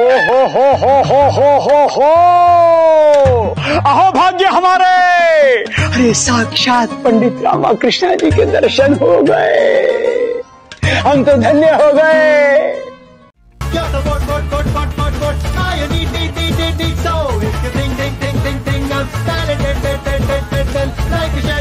ओ हो हो हो हो हो हो हो अहो भाग्य हमारे। अरे साक्षात पंडित रामाकृष्ण जी के दर्शन हो गए। हम तो धन्य हो गए। Like a